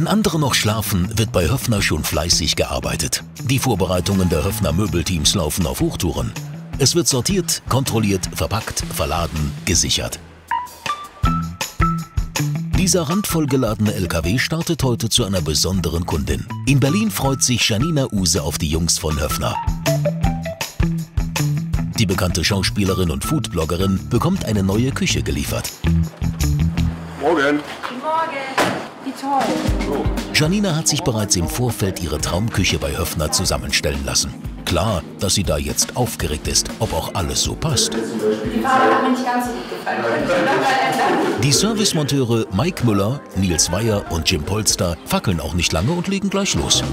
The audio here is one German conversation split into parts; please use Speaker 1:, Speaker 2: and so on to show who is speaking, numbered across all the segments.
Speaker 1: Wenn andere noch schlafen, wird bei Höfner schon fleißig gearbeitet. Die Vorbereitungen der Höfner Möbelteams laufen auf Hochtouren. Es wird sortiert, kontrolliert, verpackt, verladen, gesichert. Dieser randvoll geladene LKW startet heute zu einer besonderen Kundin. In Berlin freut sich Janina Use auf die Jungs von Höfner. Die bekannte Schauspielerin und Foodbloggerin bekommt eine neue Küche geliefert.
Speaker 2: Morgen.
Speaker 3: Wie toll.
Speaker 1: Janina hat sich bereits im Vorfeld ihre Traumküche bei Höfner zusammenstellen lassen. Klar, dass sie da jetzt aufgeregt ist, ob auch alles so passt.
Speaker 3: Die Farbe hat mir nicht ganz so gut gefallen. Könnte ich noch mal ändern?
Speaker 1: Die Servicemonteure Mike Müller, Nils Weyer und Jim Polster fackeln auch nicht lange und legen gleich los.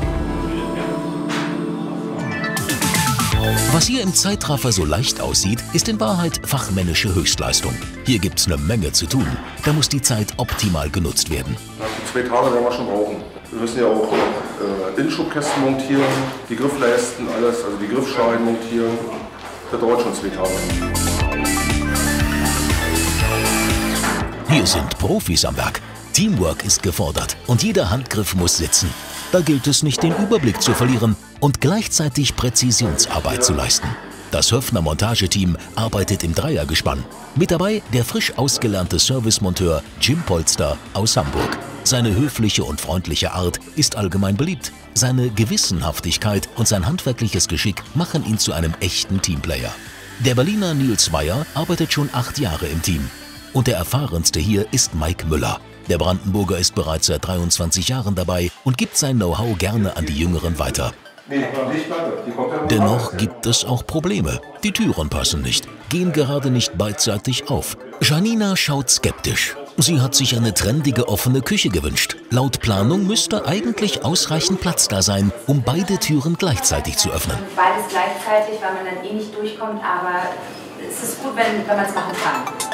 Speaker 1: Was hier im Zeitraffer so leicht aussieht, ist in Wahrheit fachmännische Höchstleistung. Hier gibt's eine Menge zu tun. Da muss die Zeit optimal genutzt werden.
Speaker 2: Die zwei Tage werden wir schon brauchen. Wir müssen ja auch äh, Innenschubkästen montieren, die Griffleisten, alles, also die Griffschalen montieren. Das dauert schon zwei Tage.
Speaker 1: Hier sind Profis am Werk. Teamwork ist gefordert und jeder Handgriff muss sitzen. Da gilt es nicht, den Überblick zu verlieren und gleichzeitig Präzisionsarbeit zu leisten. Das Höfner Montageteam arbeitet im Dreiergespann. Mit dabei der frisch ausgelernte Servicemonteur Jim Polster aus Hamburg. Seine höfliche und freundliche Art ist allgemein beliebt. Seine Gewissenhaftigkeit und sein handwerkliches Geschick machen ihn zu einem echten Teamplayer. Der Berliner Nils Weyer arbeitet schon acht Jahre im Team. Und der erfahrenste hier ist Mike Müller. Der Brandenburger ist bereits seit 23 Jahren dabei und gibt sein Know-how gerne an die Jüngeren weiter. Dennoch gibt es auch Probleme. Die Türen passen nicht, gehen gerade nicht beidseitig auf. Janina schaut skeptisch. Sie hat sich eine trendige offene Küche gewünscht. Laut Planung müsste eigentlich ausreichend Platz da sein, um beide Türen gleichzeitig zu öffnen.
Speaker 3: Beides gleichzeitig, weil man dann eh nicht durchkommt, aber es ist gut, wenn, wenn man es machen kann.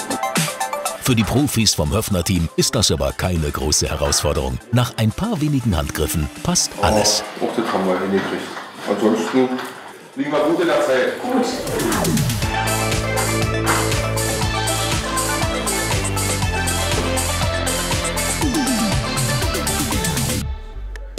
Speaker 1: Für die Profis vom Höfner-Team ist das aber keine große Herausforderung. Nach ein paar wenigen Handgriffen passt alles.
Speaker 2: Oh, auch das haben wir hingekriegt. Ansonsten liegen wir gut in der Zeit.
Speaker 3: Gut.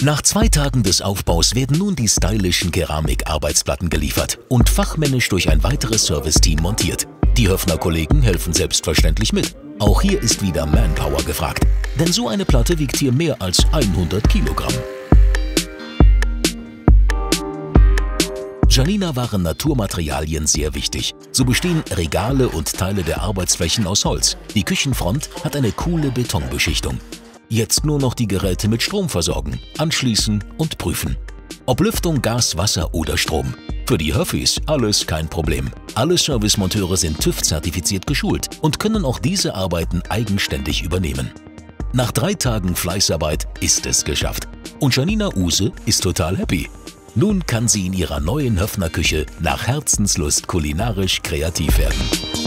Speaker 1: Nach zwei Tagen des Aufbaus werden nun die stylischen Keramikarbeitsplatten geliefert und fachmännisch durch ein weiteres Serviceteam montiert. Die Höfner-Kollegen helfen selbstverständlich mit. Auch hier ist wieder Manpower gefragt, denn so eine Platte wiegt hier mehr als 100 Kilogramm. Janina waren Naturmaterialien sehr wichtig. So bestehen Regale und Teile der Arbeitsflächen aus Holz. Die Küchenfront hat eine coole Betonbeschichtung. Jetzt nur noch die Geräte mit Strom versorgen, anschließen und prüfen. Ob Lüftung, Gas, Wasser oder Strom. Für die Huffis alles kein Problem. Alle Servicemonteure sind TÜV-zertifiziert geschult und können auch diese Arbeiten eigenständig übernehmen. Nach drei Tagen Fleißarbeit ist es geschafft. Und Janina Use ist total happy. Nun kann sie in ihrer neuen Höfner-Küche nach Herzenslust kulinarisch kreativ werden.